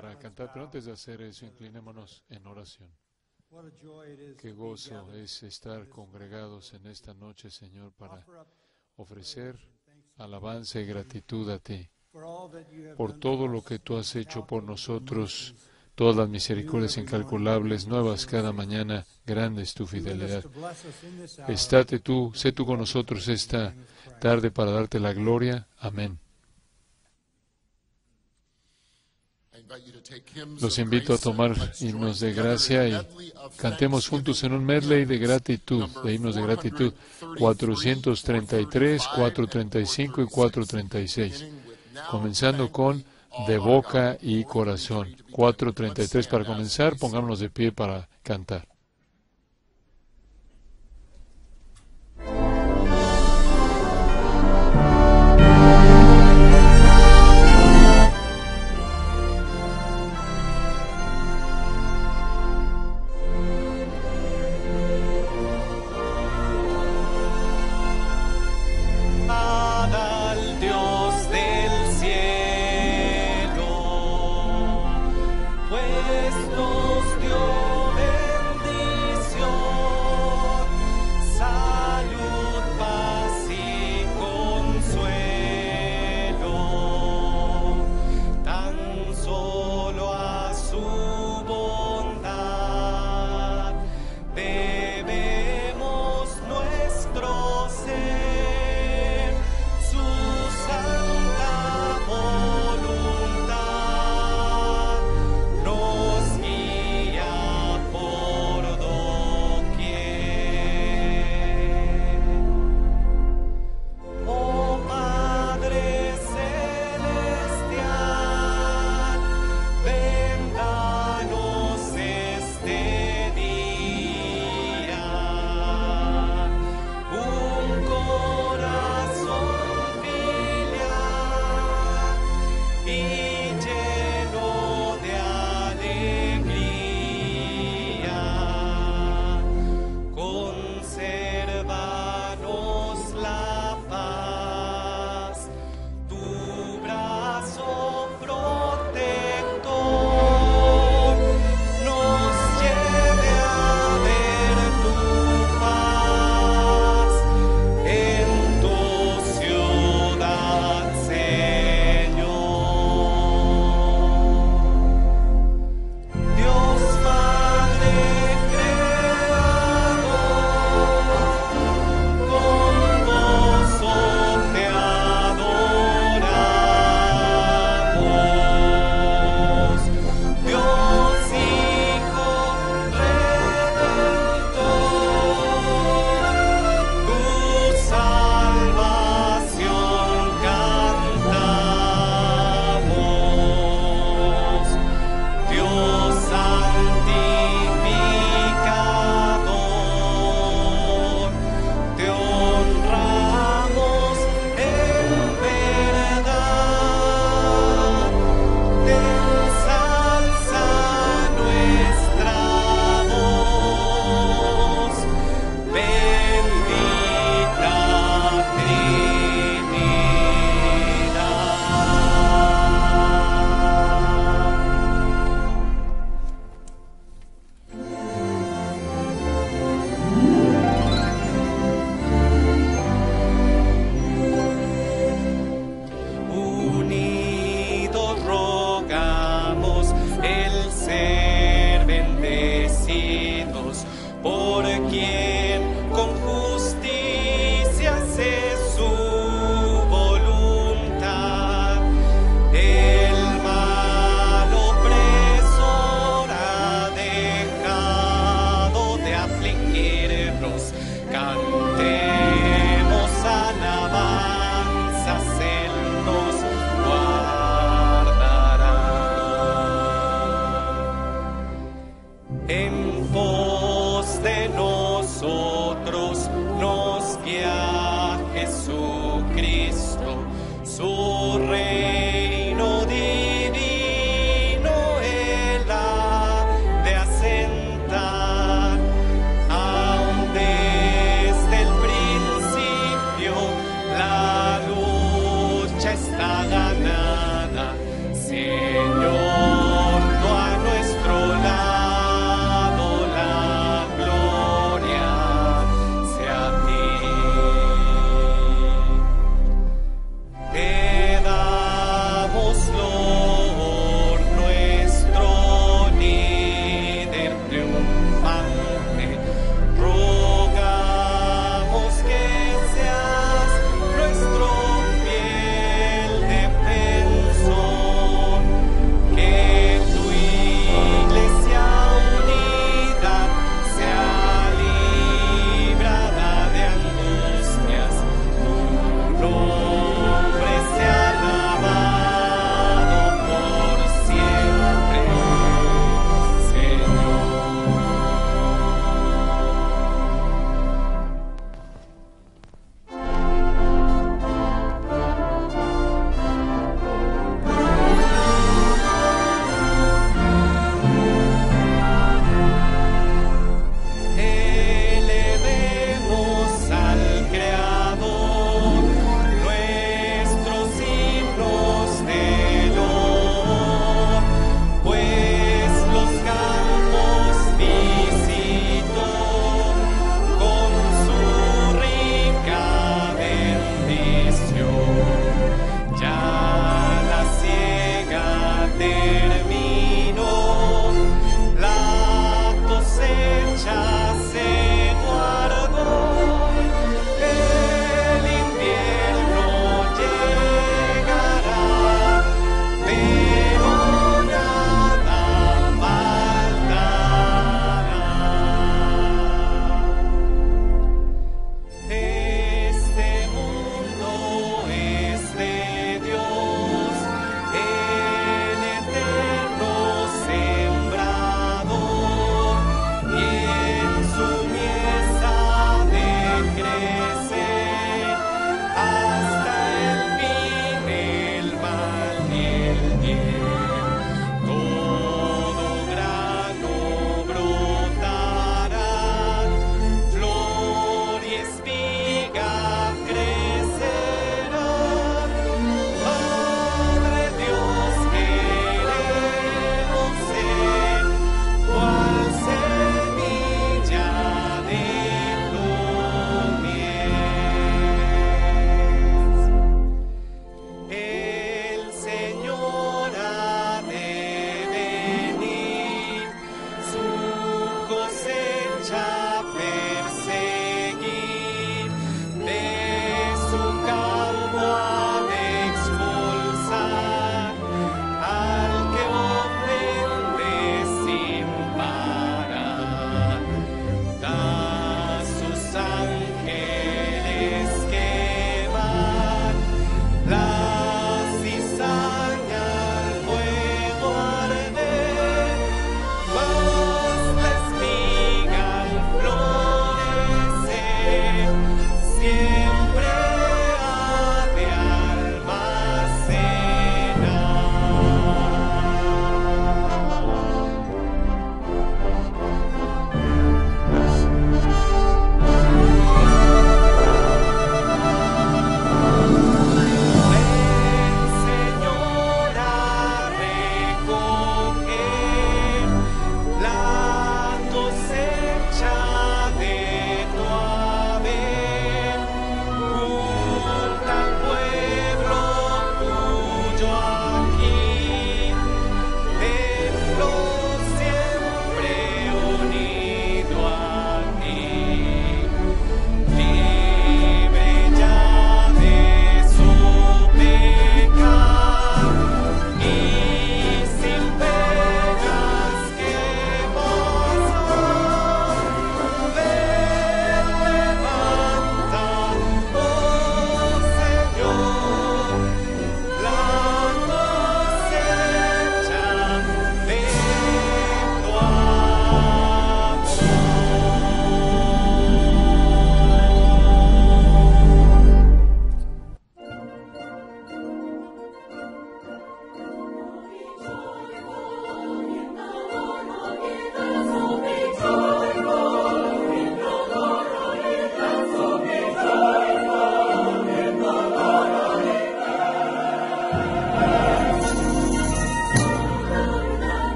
para cantar, pero antes de hacer eso, inclinémonos en oración. Qué gozo es estar congregados en esta noche, Señor, para ofrecer alabanza y gratitud a ti por todo lo que tú has hecho por nosotros, todas las misericordias incalculables, nuevas cada mañana, grande es tu fidelidad. Estate tú, sé tú con nosotros esta tarde para darte la gloria. Amén. Los invito a tomar himnos de gracia y cantemos juntos en un medley de gratitud, de himnos de gratitud, 433, 435 y 436, comenzando con de boca y corazón. 433 para comenzar, pongámonos de pie para cantar.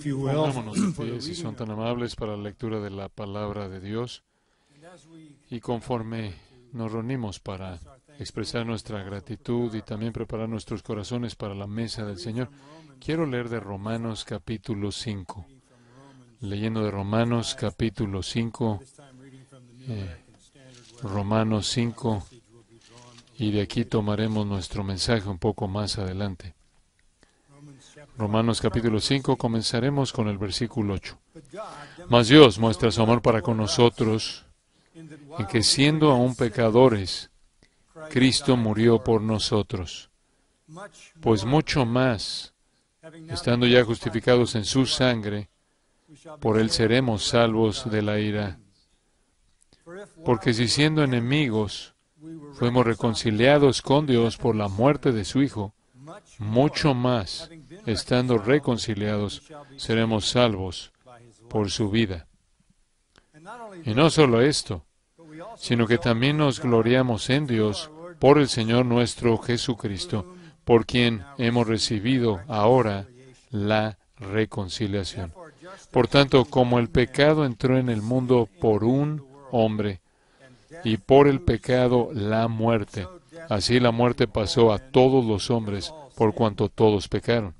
Si son tan amables para la lectura de la palabra de Dios. Y conforme nos reunimos para expresar nuestra gratitud y también preparar nuestros corazones para la mesa del Señor, quiero leer de Romanos capítulo 5. Leyendo de Romanos capítulo 5, this time reading from the New eh, Romanos 5, passage will be drawn y de aquí tomaremos nuestro mensaje un poco más adelante. Romanos capítulo 5, comenzaremos con el versículo 8. But God Mas Dios muestra su amor para con nosotros en que siendo aún pecadores, Cristo murió por nosotros. Pues mucho más, estando ya justificados en su sangre, por él seremos salvos de la ira. Porque si siendo enemigos fuimos reconciliados con Dios por la muerte de su Hijo, much mucho más, estando reconciliados, seremos salvos por su vida. Y no solo esto, sino que también nos gloriamos en Dios por el Señor nuestro Jesucristo, por quien hemos recibido ahora la reconciliación. Por tanto, como el pecado entró en el mundo por un hombre, y por el pecado la muerte, así la muerte pasó a todos los hombres, por cuanto todos pecaron.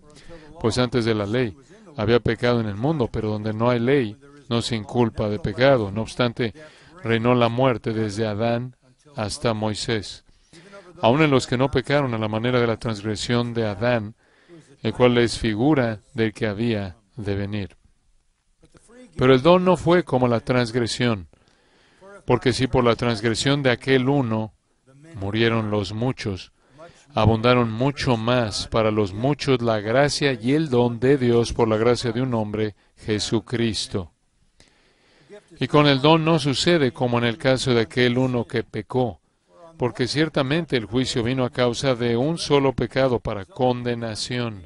Pues antes de la ley había pecado en el mundo, pero donde no hay ley, no se inculpa de pecado. No obstante, reinó la muerte desde Adán hasta Moisés. Aun en los que no pecaron a la manera de la transgresión de Adán, el cual es figura del que había de venir. Pero el don no fue como la transgresión, porque si por la transgresión de aquel uno murieron los muchos, abundaron mucho más para los muchos la gracia y el don de Dios por la gracia de un hombre, Jesucristo. Y con el don no sucede como en el caso de aquel uno que pecó, porque ciertamente el juicio vino a causa de un solo pecado para condenación.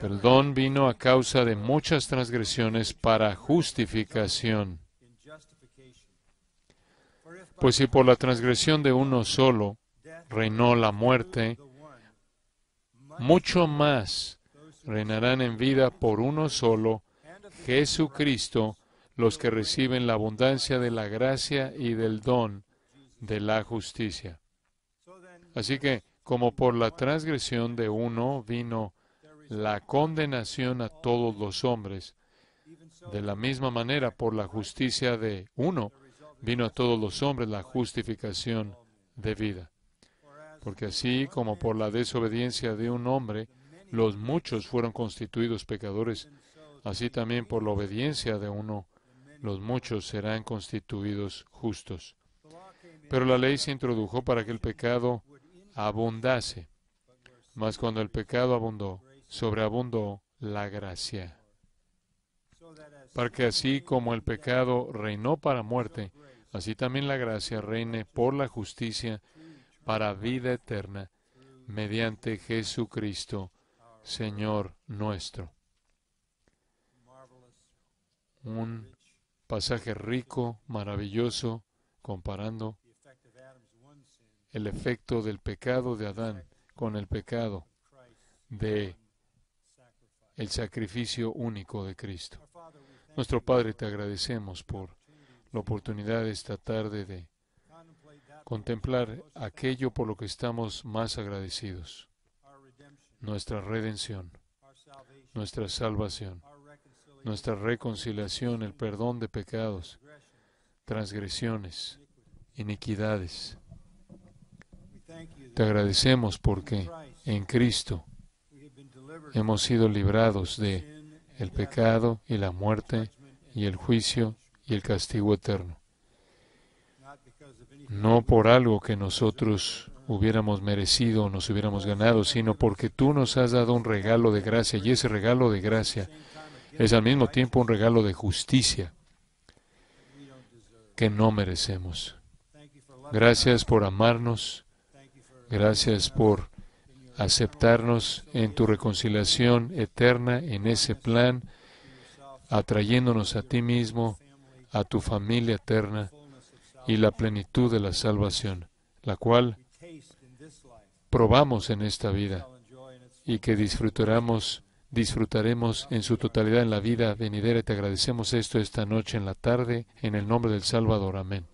Pero el don vino a causa de muchas transgresiones para justificación. Pues si por la transgresión de uno solo reinó la muerte, mucho más reinarán en vida por uno solo, Jesucristo, los que reciben la abundancia de la gracia y del don de la justicia. Así que, como por la transgresión de uno vino la condenación a todos los hombres, de la misma manera por la justicia de uno vino a todos los hombres la justificación de vida. Porque así como por la desobediencia de un hombre los muchos fueron constituidos pecadores, así también por la obediencia de uno los muchos serán constituidos justos. Pero la ley se introdujo para que el pecado abundase. Mas cuando el pecado abundó, sobreabundó la gracia. Para que así como el pecado reinó para muerte, así también la gracia reine por la justicia para vida eterna, mediante Jesucristo, Señor nuestro. Un pasaje rico, maravilloso, comparando el efecto del pecado de Adán con el pecado de el sacrificio único de Cristo. Nuestro Padre, te agradecemos por la oportunidad esta tarde de contemplar aquello por lo que estamos más agradecidos, nuestra redención, nuestra salvación, nuestra reconciliación, el perdón de pecados, transgresiones, iniquidades. Te agradecemos porque en Cristo hemos sido librados de el pecado y la muerte y el juicio y el castigo eterno. No por algo que nosotros hubiéramos merecido o nos hubiéramos ganado, sino porque tú nos has dado un regalo de gracia y ese regalo de gracia es al mismo tiempo un regalo de justicia que no merecemos. Gracias por amarnos, gracias por aceptarnos en tu reconciliación eterna, en ese plan, atrayéndonos a ti mismo, a tu familia eterna y la plenitud de la salvación, la cual probamos en esta vida y que disfrutaremos disfrutaremos en su totalidad en la vida venidera. Te agradecemos esto esta noche en la tarde, en el nombre del Salvador. Amén.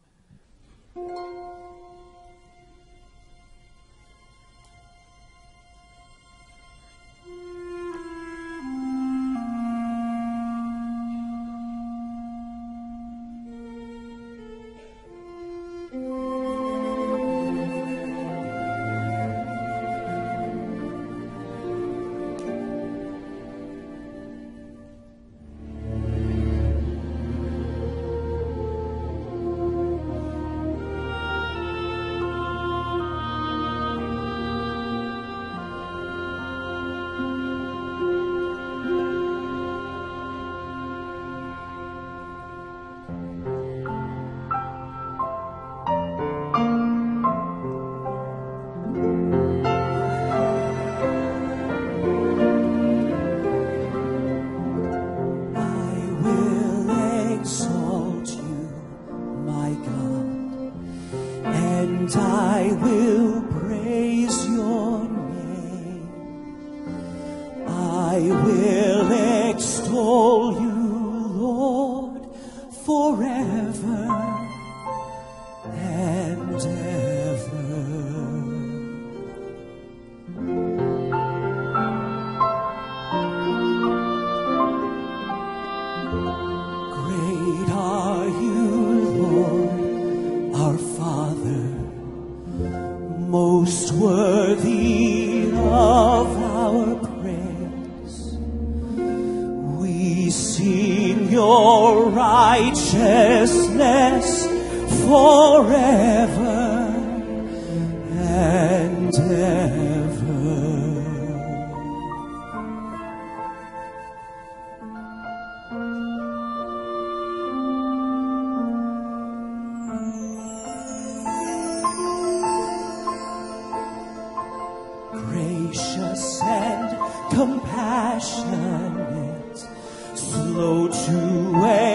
Slow to anger,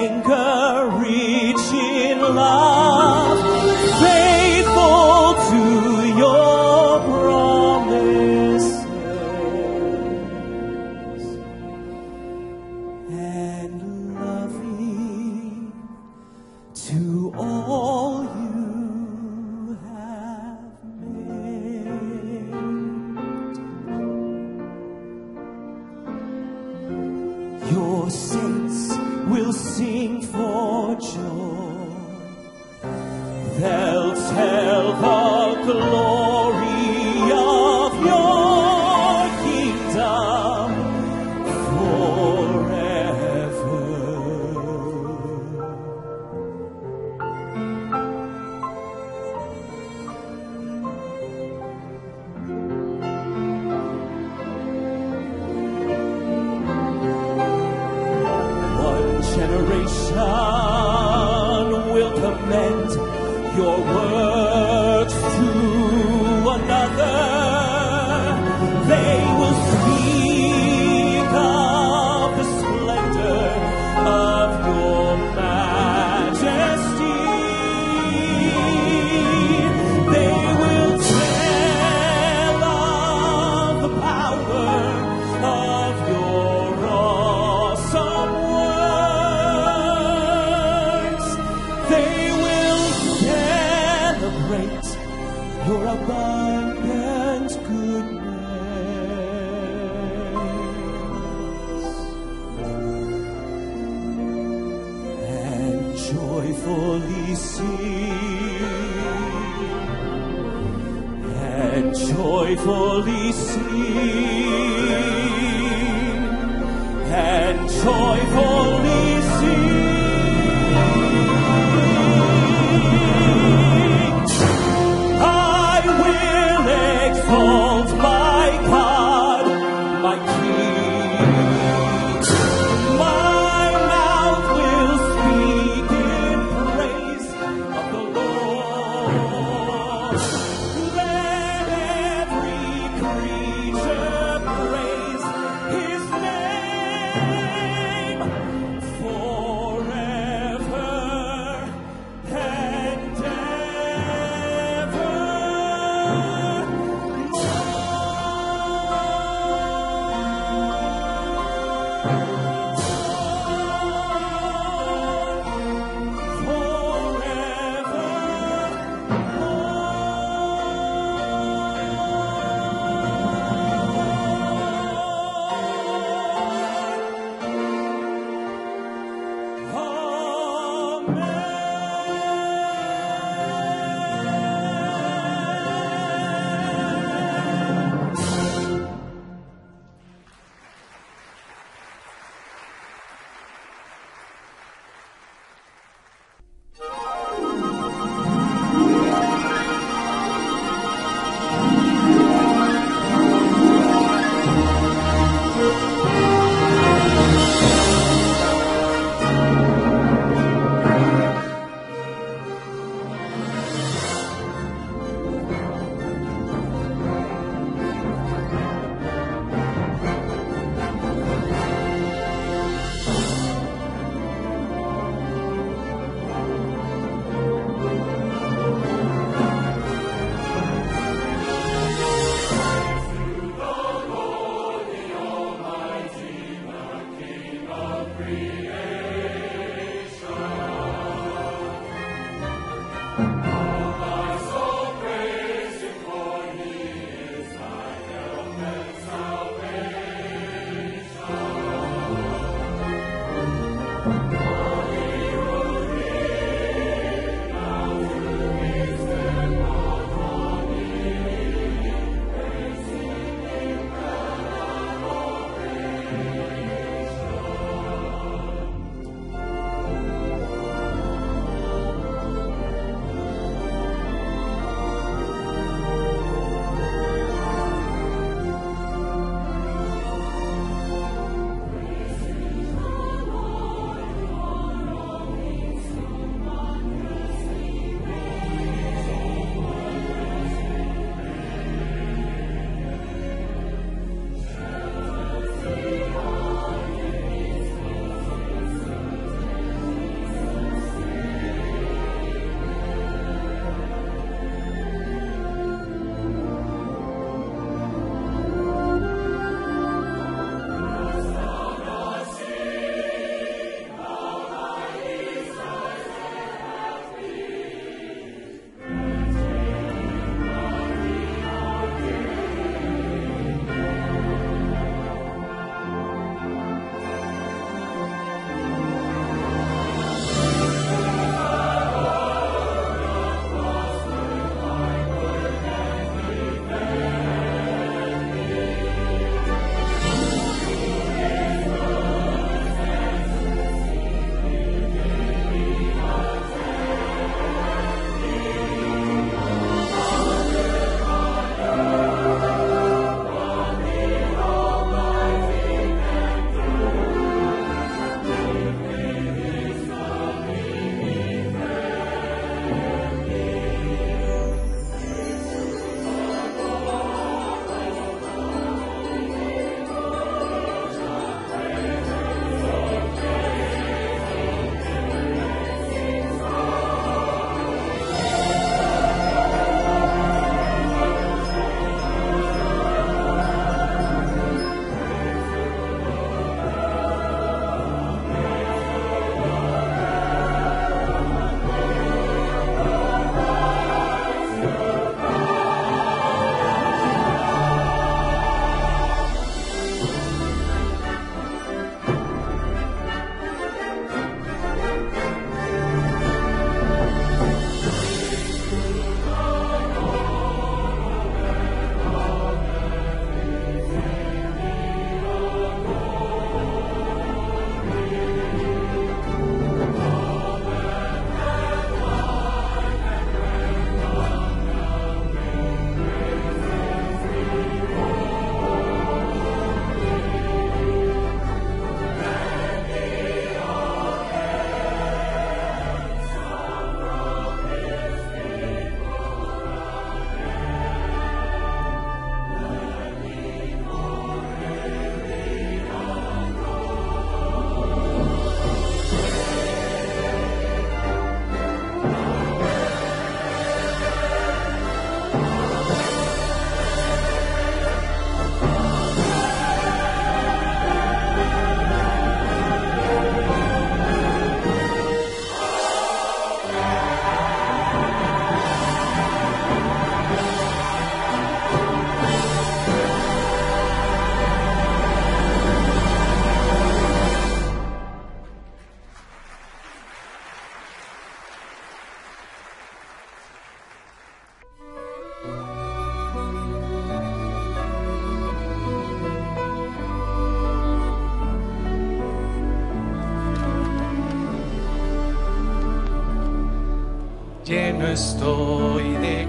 lleno estoy de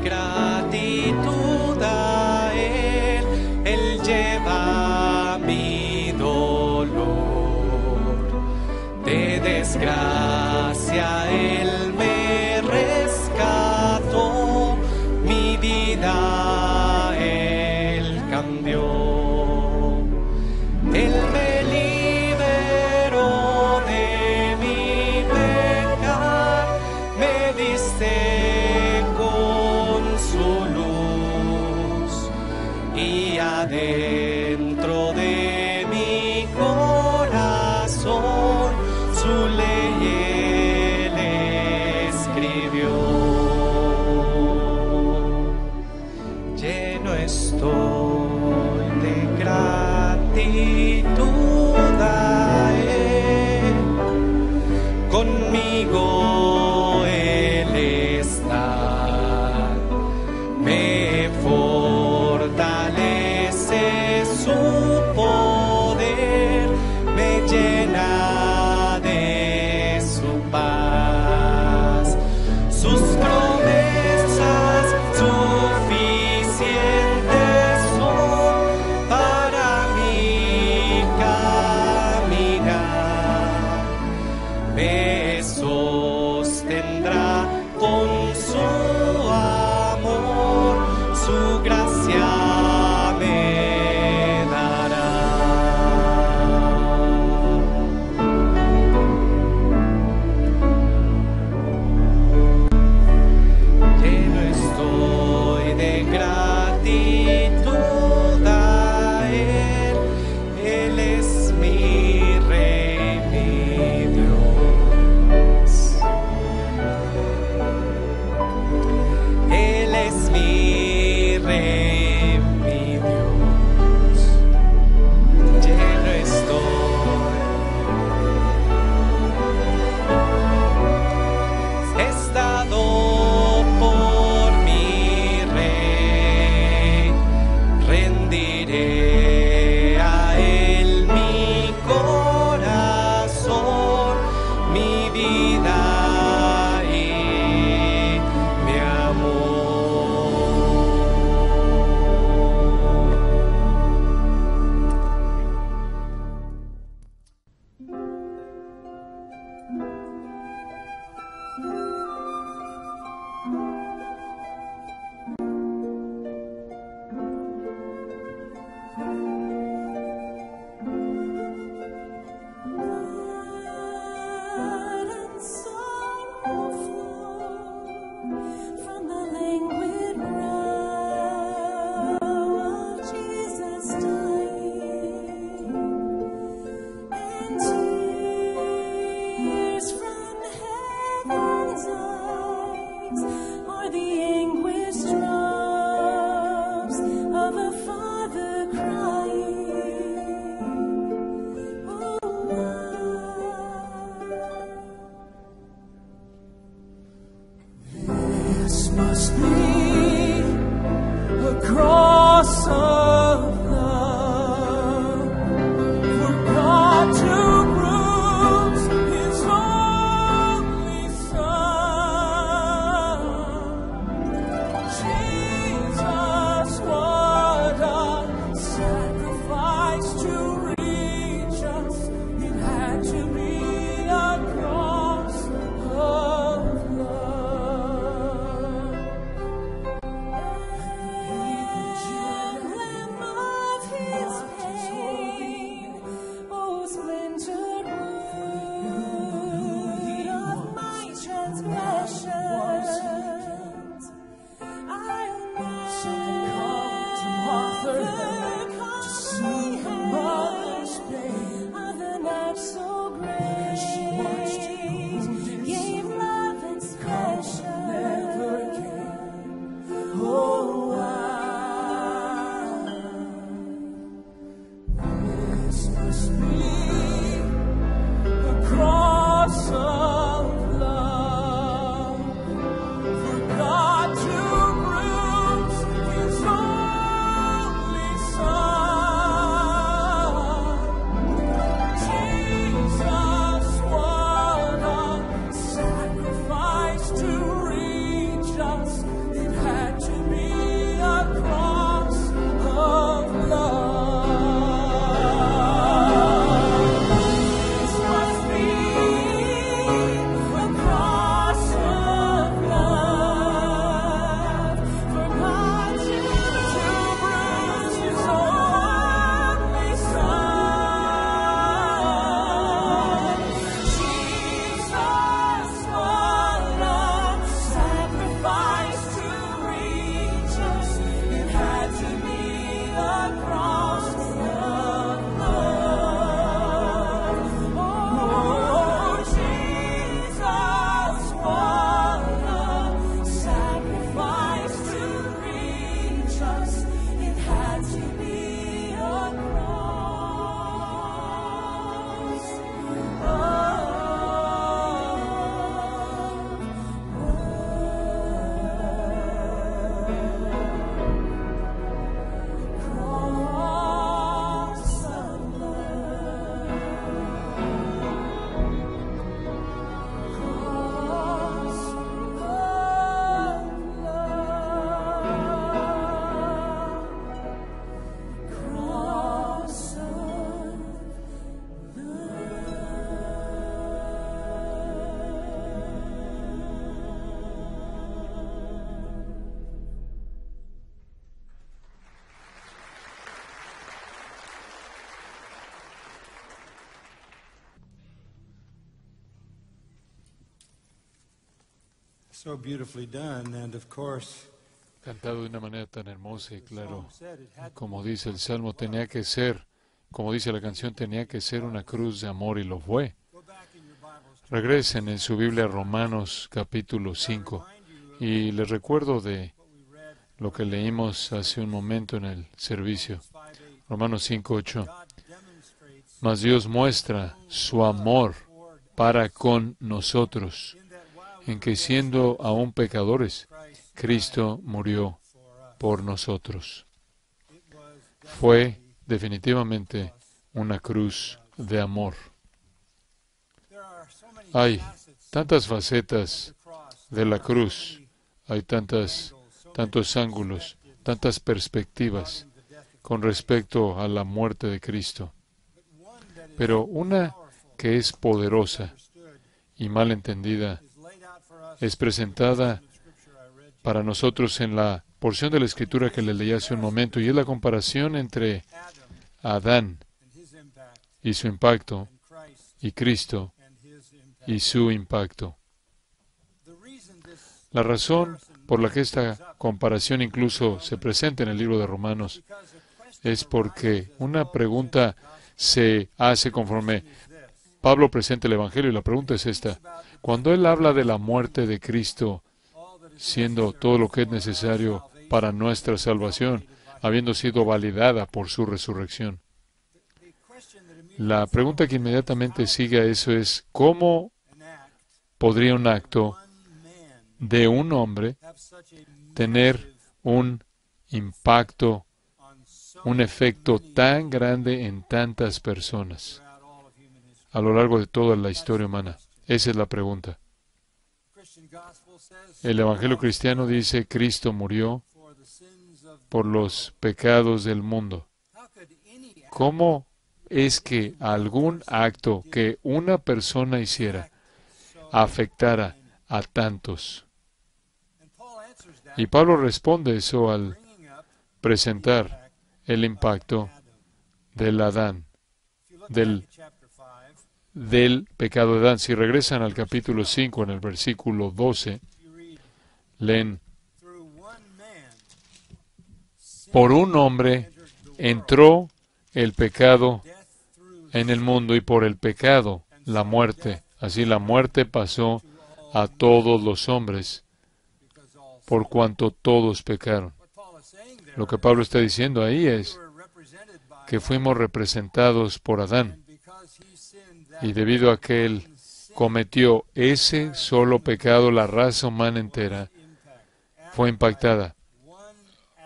So beautifully done, and of course, Cantado de una manera tan hermosa y claro. Como dice el Salmo, tenía que ser, como dice la canción, tenía que ser una cruz de amor y lo fue. Regresen en su Biblia a Romanos capítulo 5 y les recuerdo de lo que leímos hace un momento en el servicio. 5 8. Romanos 5.8. God demonstrates Mas Dios muestra su amor para con nosotros, en que siendo aún pecadores, Cristo murió por nosotros. Fue definitivamente una cruz de amor. Hay tantas facetas de la cruz, hay tantas, tantos ángulos, tantas perspectivas con respecto a la muerte de Cristo. Pero una que es poderosa y mal entendida es presentada para nosotros en la porción de la escritura que le leí hace un momento y es la comparación entre Adán y su impacto y Cristo y su impacto. La razón por la que esta comparación incluso se presenta en el libro de Romanos es porque una pregunta se hace conforme. Pablo presenta el Evangelio y la pregunta es esta. Cuando él habla de la muerte de Cristo siendo todo lo que es necesario para nuestra salvación, habiendo sido validada por su resurrección. La pregunta que inmediatamente sigue a eso es, ¿cómo podría un acto de un hombre tener un impacto, un efecto tan grande en tantas personas a lo largo de toda la historia humana? Esa es la pregunta. El Evangelio cristiano dice, Cristo murió por los pecados del mundo. ¿Cómo es que algún acto que una persona hiciera afectara a tantos? Y Pablo responde eso al presentar el impacto del Adán, del- del pecado de Adán. Si regresan al capítulo 5, en el versículo 12, you read leen, por un hombre entró el pecado en el mundo y por el pecado la muerte. Así la muerte pasó a todos los hombres por cuanto todos pecaron. Lo que Pablo está diciendo ahí es que fuimos representados por Adán y debido a que él cometió ese solo pecado, la raza humana entera fue impactada.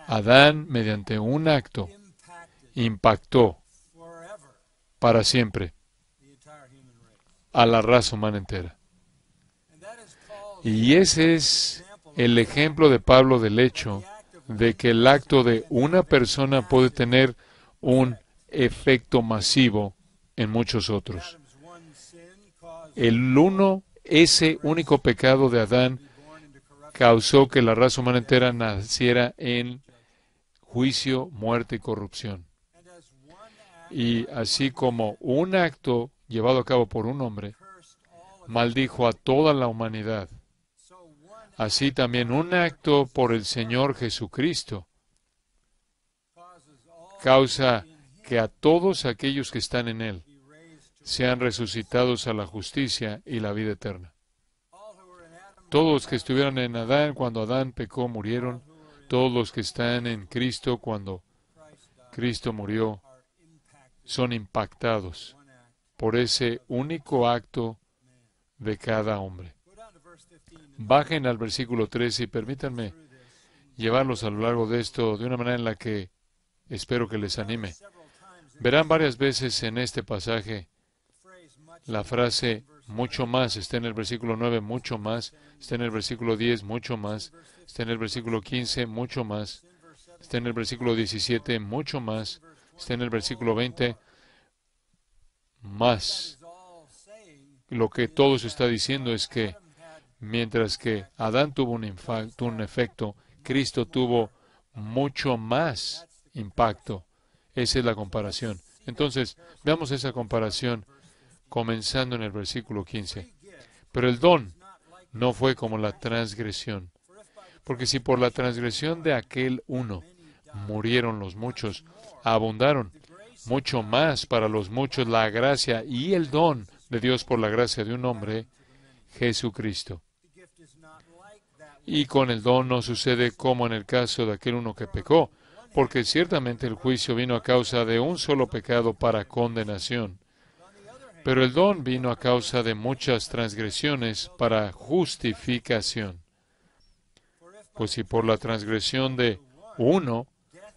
Adán, mediante un acto, impactó para siempre a la raza humana entera. Y ese es el ejemplo de Pablo del hecho de que el acto de una persona puede tener un efecto masivo en muchos otros. El uno, ese único pecado de Adán causó que la raza humana entera naciera en juicio, muerte y corrupción. Y así como un acto llevado a cabo por un hombre maldijo a toda la humanidad, así también un acto por el Señor Jesucristo causa que a todos aquellos que están en Él sean resucitados a la justicia y la vida eterna. Todos que estuvieron en Adán cuando Adán pecó murieron, todos los que están en Cristo cuando Cristo murió son impactados por ese único acto de cada hombre. go down to verse 15 and Bajen al versículo 13 y permítanme llevarlos a lo largo de esto de una manera en la que espero que les anime. Verán varias veces en este pasaje la frase mucho más, está en el versículo 9, mucho más, está en el versículo 10, mucho más, está en el versículo 15, mucho más, está en el versículo 17, mucho más, está en el versículo 20, más. Lo que todo eso está diciendo es que mientras que Adán tuvo un, un efecto, Cristo tuvo mucho más impacto. Esa es la comparación. Entonces, veamos esa comparación comenzando en el versículo 15. Pero el don no fue como la transgresión. Porque si por la transgresión de aquel uno murieron los muchos, abundaron mucho más para los muchos la gracia y el don de Dios por la gracia de un hombre, Jesucristo. Y con el don no sucede como en el caso de aquel uno que pecó, porque ciertamente el juicio vino a causa de un solo pecado para condenación. Pero el don vino a causa de muchas transgresiones para justificación. Pues si por la transgresión de uno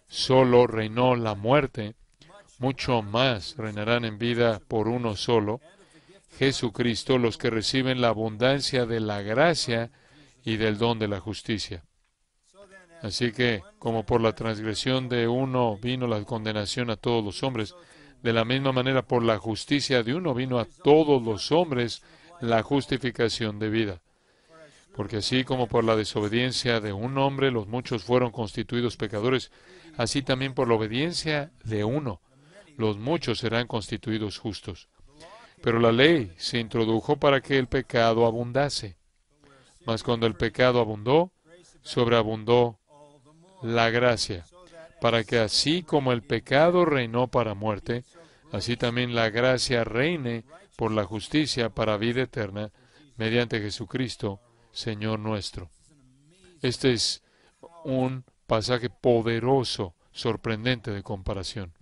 solo reinó la muerte, mucho más reinarán en vida por uno solo, Jesucristo, los que reciben la abundancia de la gracia y del don de la justicia. Así que, como por la transgresión de uno vino la condenación a todos los hombres, de la misma manera por la justicia de uno vino a todos los hombres la justificación de vida. Porque así como por la desobediencia de un hombre los muchos fueron constituidos pecadores, así también por la obediencia de uno los muchos serán constituidos justos. Pero la ley se introdujo para que el pecado abundase. Mas cuando el pecado abundó, sobreabundó la gracia, para que así como el pecado reinó para muerte, así también la gracia reine por la justicia para vida eterna, mediante Jesucristo, Señor nuestro. Este es un pasaje poderoso, sorprendente de comparación.